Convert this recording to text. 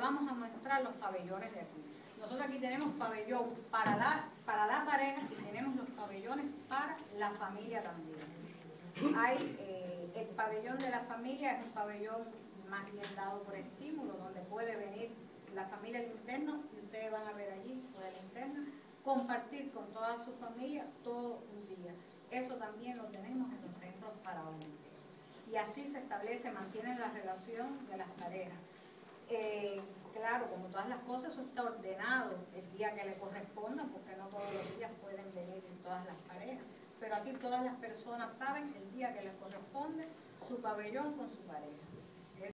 vamos a mostrar los pabellones de aquí. Nosotros aquí tenemos pabellón para la, para la pareja y tenemos los pabellones para la familia también. Eh, el pabellón de la familia, es un pabellón más bien dado por estímulo, donde puede venir la familia del interno, y ustedes van a ver allí, o del interno, compartir con toda su familia todo un día. Eso también lo tenemos en los centros para hombres. Y así se establece, mantiene la relación de las parejas. Claro, como todas las cosas, eso está ordenado el día que le corresponda, porque no todos los días pueden venir todas las parejas. Pero aquí todas las personas saben el día que les corresponde su pabellón con su pareja.